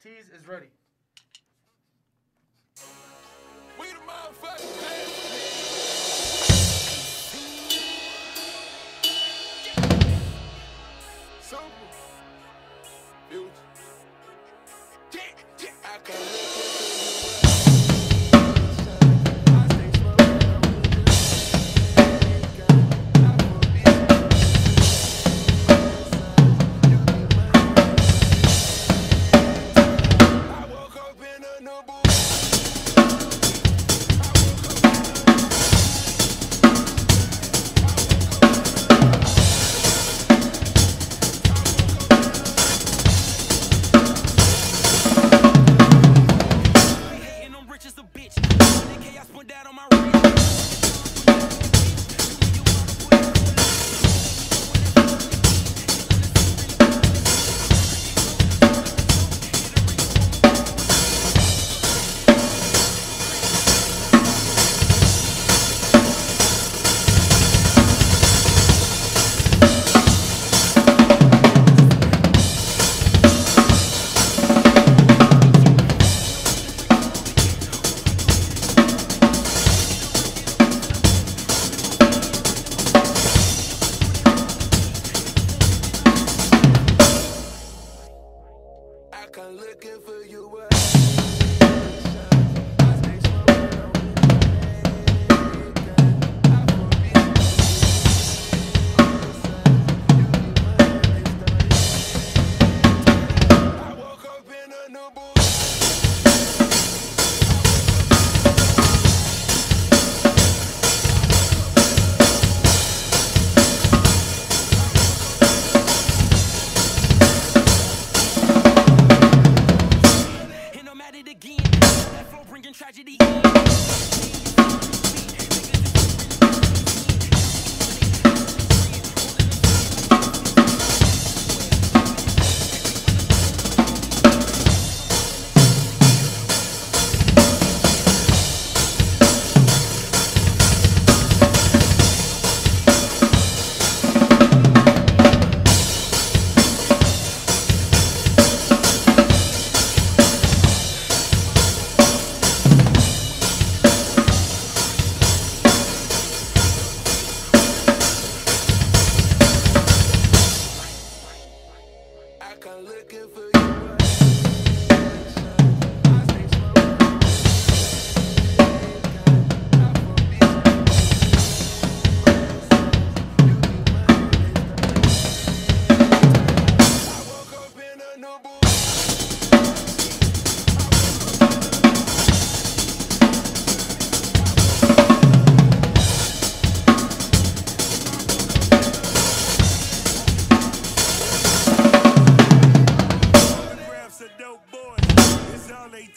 Tease is ready. We the motherfuckers. Super. Beautiful. I can went down on my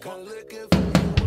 Come looking for you.